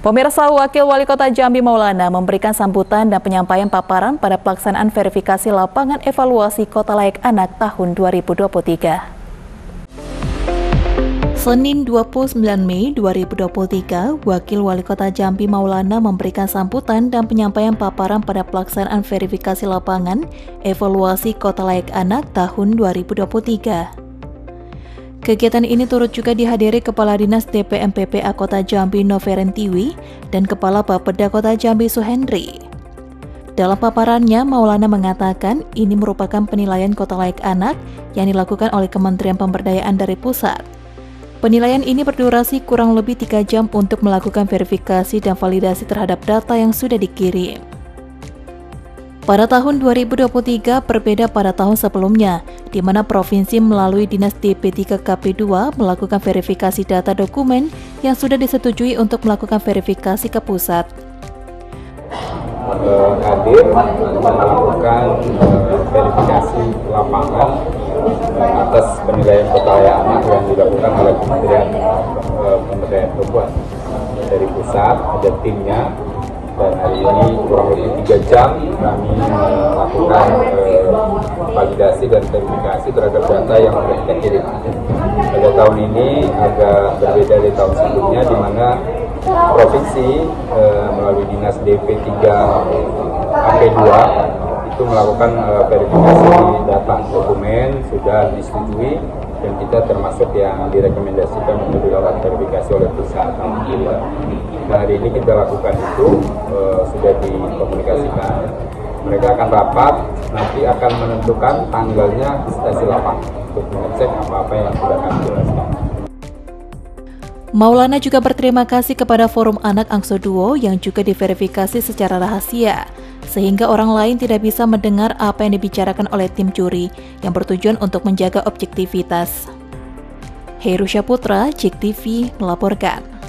Pemirsa Wakil Wali Kota Jambi Maulana memberikan sambutan dan penyampaian paparan pada pelaksanaan verifikasi lapangan evaluasi Kota Layak Anak tahun 2023. Senin 29 Mei 2023, Wakil Wali Kota Jambi Maulana memberikan sambutan dan penyampaian paparan pada pelaksanaan verifikasi lapangan evaluasi Kota Layak Anak tahun 2023. Kegiatan ini turut juga dihadiri Kepala Dinas DPMPPA Kota Jambi Noverentiwi dan Kepala Bapeda Kota Jambi Suhendri. Dalam paparannya, Maulana mengatakan ini merupakan penilaian kota layak anak yang dilakukan oleh Kementerian Pemberdayaan dari pusat. Penilaian ini berdurasi kurang lebih tiga jam untuk melakukan verifikasi dan validasi terhadap data yang sudah dikirim. Pada tahun 2023 berbeda pada tahun sebelumnya, di mana provinsi melalui Dinas DP3 KP2 melakukan verifikasi data dokumen yang sudah disetujui untuk melakukan verifikasi ke pusat. Hadir melakukan uh, verifikasi lapangan atas penilaian kekayaan yang dilakukan oleh Kementerian uh, Pemberdayaan Perempuan dari pusat ada timnya dan hari ini kurang lebih tiga jam kami melakukan eh, validasi dan verifikasi terhadap data yang sudah kirim. Pada tahun ini agak berbeda dari tahun sebelumnya di mana provinsi eh, melalui dinas DP3 AP2 itu melakukan eh, verifikasi data dokumen sudah disetujui dan kita termasuk yang direkomendasikan untuk dilakukan verifikasi oleh pusat. Nah, hari ini kita lakukan itu uh, sudah dikomunikasikan. Mereka akan rapat, nanti akan menentukan tanggalnya stasi lapangan untuk mengecek apa-apa yang sudah kami jelaskan. Maulana juga berterima kasih kepada Forum Anak Angso Duo yang juga diverifikasi secara rahasia sehingga orang lain tidak bisa mendengar apa yang dibicarakan oleh tim juri yang bertujuan untuk menjaga objektivitas. Heru Putra, Cik TV, melaporkan.